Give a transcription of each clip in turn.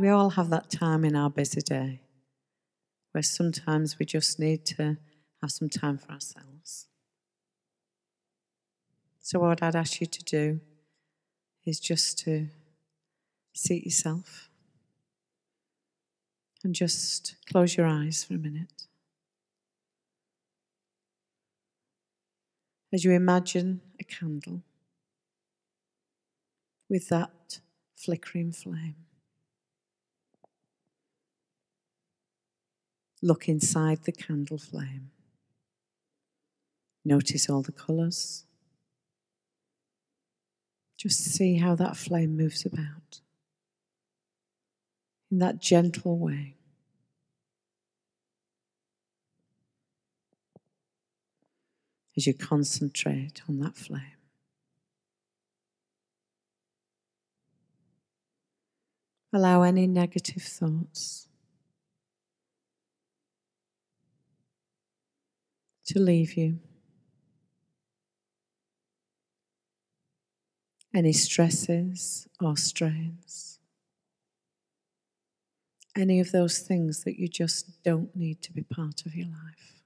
We all have that time in our busy day where sometimes we just need to have some time for ourselves. So, what I'd ask you to do is just to seat yourself and just close your eyes for a minute. As you imagine a candle with that flickering flame. Look inside the candle flame. Notice all the colours. Just see how that flame moves about in that gentle way. As you concentrate on that flame. Allow any negative thoughts to leave you. Any stresses or strains any of those things that you just don't need to be part of your life.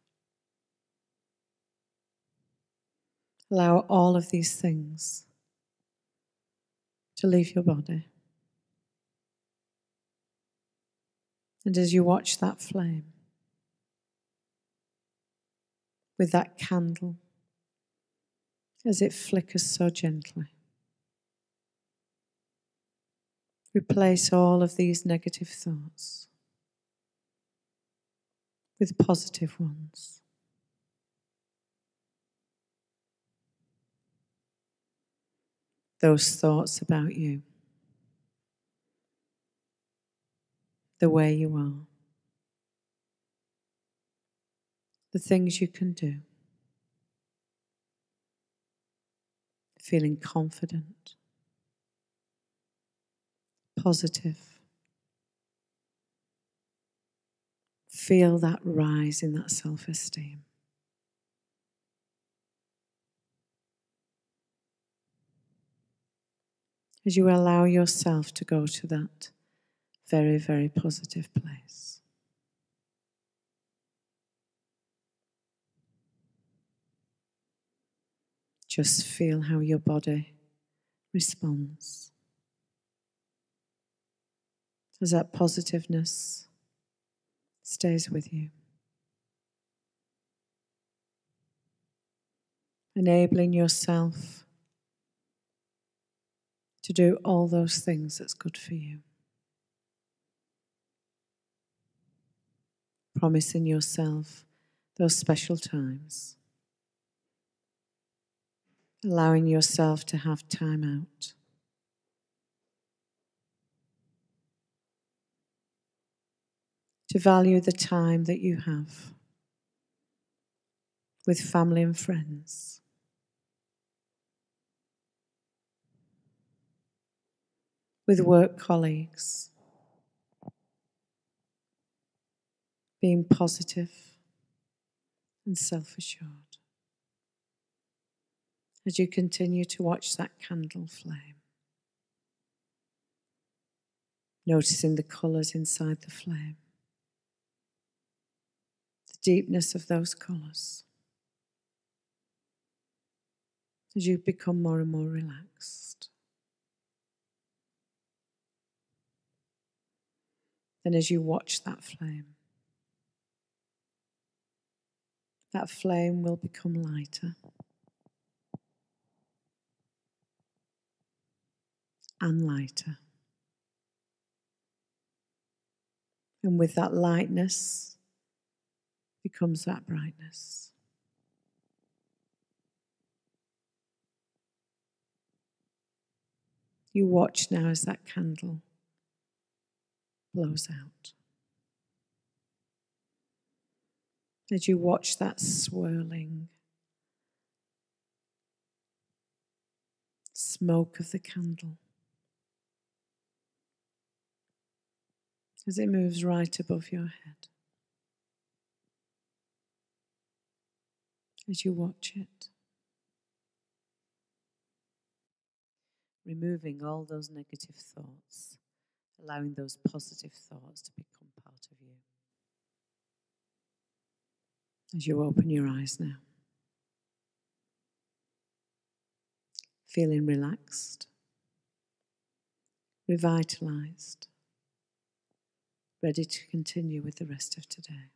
Allow all of these things to leave your body. And as you watch that flame with that candle, as it flickers so gently, Replace all of these negative thoughts with positive ones. Those thoughts about you, the way you are, the things you can do, feeling confident positive. Feel that rise in that self esteem. As you allow yourself to go to that very, very positive place. Just feel how your body responds as that positiveness stays with you. Enabling yourself to do all those things that's good for you. Promising yourself those special times. Allowing yourself to have time out. to value the time that you have with family and friends. With work colleagues, being positive and self assured as you continue to watch that candle flame. Noticing the colours inside the flame the deepness of those colours as you become more and more relaxed. Then, as you watch that flame, that flame will become lighter and lighter. And with that lightness, becomes that brightness. You watch now as that candle blows out. As you watch that swirling smoke of the candle as it moves right above your head. as you watch it. Removing all those negative thoughts allowing those positive thoughts to become part of you. As you open your eyes now, feeling relaxed, revitalized, ready to continue with the rest of today.